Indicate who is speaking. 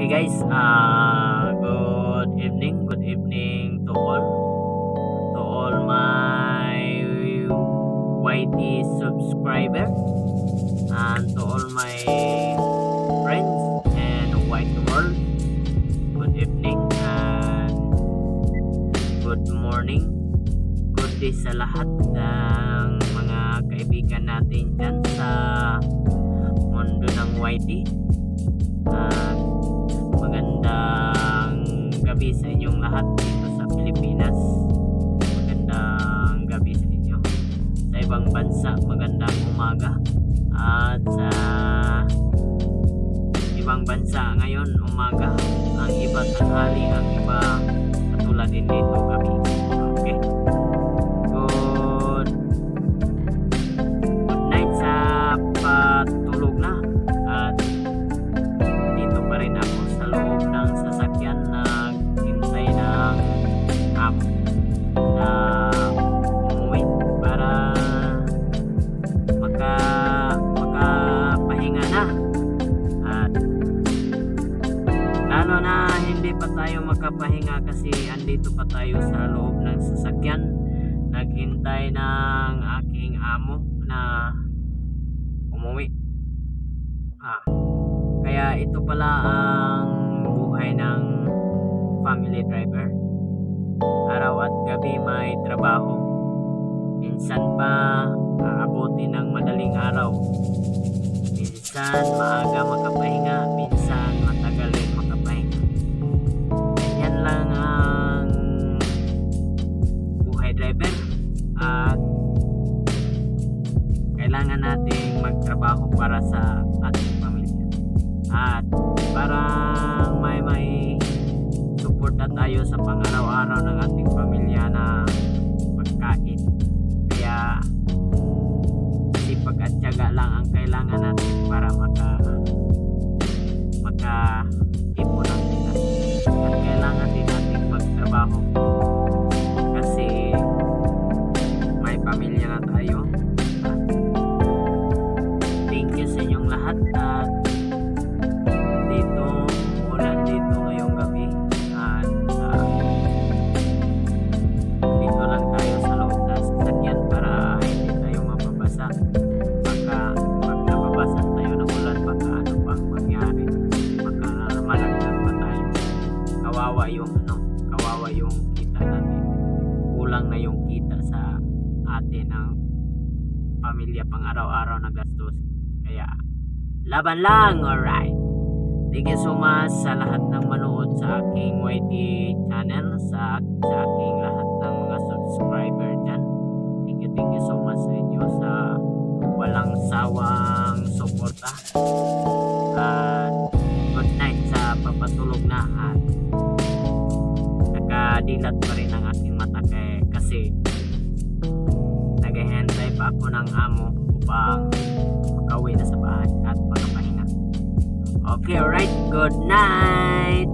Speaker 1: Okay guys, uh, good evening, good evening to all, to all my YT subscriber, and to all my friends and white world. Good evening and good morning, good day sa lahat ng mga kaibigan natin dyan sa mundo ng YT. At magandang gabi sa inyong lahat dito sa Pilipinas. Magandang gabi sa inyo. Sa ibang bansa, magandang umaga. At sa ibang bansa ngayon, umaga. Ang iba tanghali, ang iba katulad din dito gabi. Hindi pa tayo makapahinga kasi andito pa tayo sa loob ng sasakyan naghintay ng aking amo na umuwi ah kaya ito pala ang buhay ng family driver. Araw at gabi may trabaho. Minsan pa aabuti ng madaling araw. Minsan maaga makapahinga, kailangan nating magtrabaho para sa ating pamilya. At parang may may suporta tayo sa pang-araw-araw ng ating pamilya na pagkain. Kaya sipag at tiyaga lang ang kailangan natin para maka maka ipon ng pera at kailangan din natin magtrabaho. Kasi may pamilya na tayo kulang na yung kita sa atin ng pamilya pang araw-araw na gastos kaya laban lang alright Thank you so much sa lahat ng manood sa aking YT channel, sa, sa aking lahat ng mga subscriber dyan. Thank you, thank you so much sa inyo sa walang sawang suporta. At good night sa papatulog na at nakadilat pa rin kasi naghihintay pa ako ng amo upang makauwi na sa bahay at makapahinga. Okay, alright. Good night.